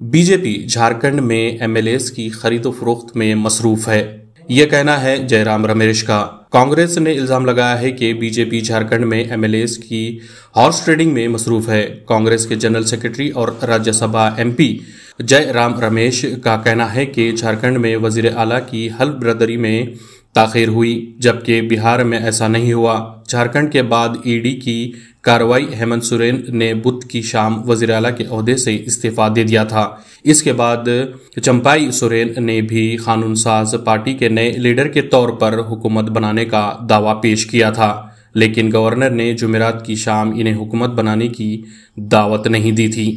BJP Jharkhand में MLAs की खरीदो फरोख्त में मसरूफ है। यह कहना है, जयराम रमेश का। कांग्रेस ने इल्ज़ाम लगाया है कि बीजेपी झारखंड में एमएलएस की हॉर्स ट्रेडिंग में मसरूफ है। कांग्रेस के जनरल सेक्रेटरी और राज्यसभा एमपी जय राम रमेश का कहना है कि झारखंड में वज़ीर आला की हल ब्रदरी में ताखिर हुई, जबकि बिहार में ऐसा नहीं हुआ। झारखंड के बाद ईडी की कार्रवाई, हेमंत सोरेन ने बुध की शाम वज़ीर अला के अहदे से इस्तीफा दे दिया था। इसके बाद चंपाई सोरेन ने भी कानून साज पार्टी के नए लीडर के तौर पर हुकूमत बनाने का दावा पेश किया था, लेकिन गवर्नर ने जुमेरात की शाम इन्हें हुकूमत बनाने की दावत नहीं दी थी।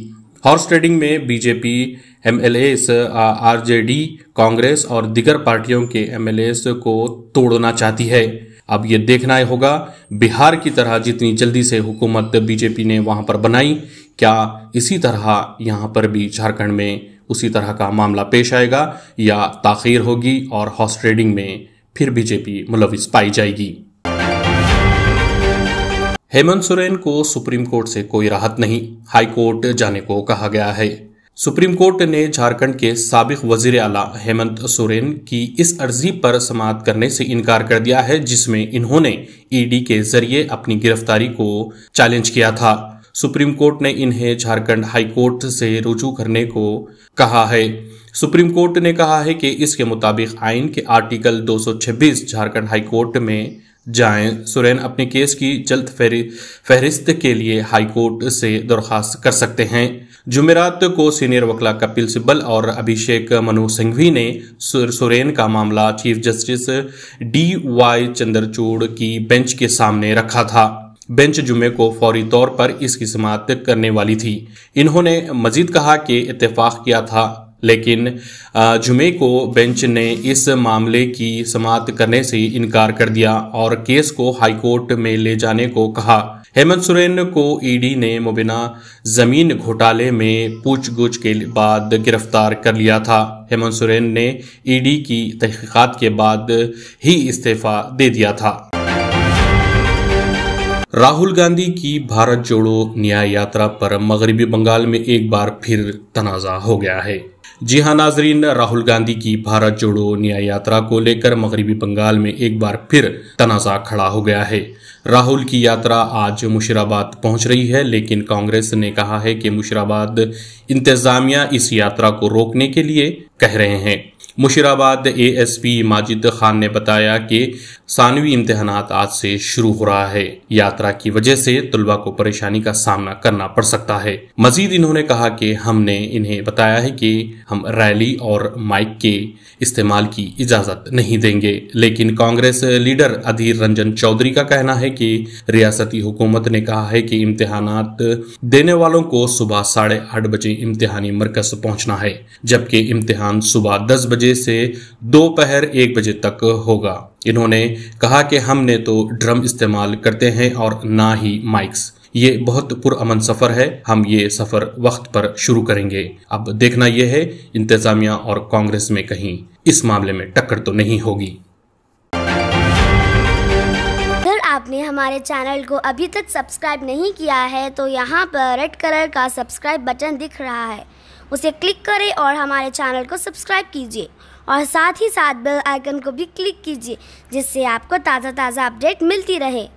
हॉर्स ट्रेडिंग में बीजेपी एमएलए आरजेडी, कांग्रेस और दिगर पार्टियों के एमएलए को तोड़ना चाहती है। अब ये देखना होगा, बिहार की तरह जितनी जल्दी से हुकूमत बीजेपी ने वहाँ पर बनाई, क्या इसी तरह यहाँ पर भी झारखंड में उसी तरह का मामला पेश आएगा या ताखिर होगी और हॉर्स ट्रेडिंग में फिर बीजेपी मुलविस पाई जाएगी। हेमंत सोरेन को सुप्रीम कोर्ट से कोई राहत नहीं हाई कोर्ट जाने को कहा गया है। सुप्रीम कोर्ट ने झारखंड के सबक वज़ीर अला हेमंत सोरेन की इस अर्जी पर समाप्त करने से इनकार कर दिया है, जिसमें इन्होंने ईडी के ज़रिए अपनी गिरफ्तारी को चैलेंज किया था। सुप्रीम कोर्ट ने इन्हें झारखंड हाई कोर्ट से रुजू करने को कहा है। सुप्रीम कोर्ट ने कहा है कि इसके मुताबिक आइन के आर्टिकल 226 झारखंड हाई कोर्ट में जाएँ। सुरेन अपने केस की जल्द फहरिस्त के लिए हाईकोर्ट से दरखास्त कर सकते हैं। जुमेरात को सीनियर वकला कपिल सिब्बल और अभिषेक मनु सिंघवी ने सुरेन का मामला chief justice D Y Chandrachud की बेंच के सामने रखा था। बेंच जुमे को फौरी तौर पर इसकी समाप्त करने वाली थी। इन्होंने मजीद कहा कि इत्तेफाक किया था। लेकिन जुमे को बेंच ने इस मामले की समाप्त करने से इनकार कर दिया और केस को हाईकोर्ट में ले जाने को कहा। हेमंत सोरेन को ईडी ने मुबिना ज़मीन घोटाले में पूछगुछ के बाद गिरफ़्तार कर लिया था। हेमंत सोरेन ने ईडी की तहकीकात के बाद ही इस्तीफा दे दिया था। राहुल गांधी की भारत जोड़ो न्याय यात्रा पर मगरबी बंगाल में एक बार फिर तनाजा हो गया है। जी हाँ नाजरीन, राहुल गांधी की भारत जोड़ो न्याय यात्रा को लेकर मगरबी बंगाल में एक बार फिर तनाजा खड़ा हो गया है। राहुल की यात्रा आज मुशीराबाद पहुँच रही है, लेकिन कांग्रेस ने कहा है कि मुशीराबाद इंतजामिया इस यात्रा को रोकने के लिए कह रहे हैं। मुशीराबाद एएसपी माजिद खान ने बताया कि सानवी इम्तहान आज से शुरू हो रहा है। यात्रा की वजह से तलबा को परेशानी का सामना करना पड़ सकता है। मजीद इन्होंने कहा कि हमने इन्हें बताया है कि हम रैली और माइक के इस्तेमाल की इजाज़त नहीं देंगे। लेकिन कांग्रेस लीडर अधीर रंजन चौधरी का कहना है कि रियासती हुकूमत ने कहा है कि इम्तहान देने वालों को सुबह साढ़े आठ बजे इम्तिहानी मरकज पहुँचना है, जबकि इम्तिहान सुबह दस बजे से दोपहर एक बजे तक होगा। इन्होंने कहा कि हमने तो ड्रम इस्तेमाल करते हैं और ना ही माइक्स। ये बहुत पुरअमन सफ़र है। हम ये सफ़र वक्त पर शुरू करेंगे। अब देखना यह है, इंतज़ामिया और कांग्रेस में कहीं इस मामले में टक्कर तो नहीं होगी। आपने हमारे चैनल को अभी तक सब्सक्राइब नहीं किया है तो यहाँ पर रेड कलर का सब्सक्राइब बटन दिख रहा है। उसे क्लिक करें और हमारे चैनल को सब्सक्राइब कीजिए। और साथ ही साथ बेल आइकन को भी क्लिक कीजिए, जिससे आपको ताज़ा ताज़ा अपडेट मिलती रहे।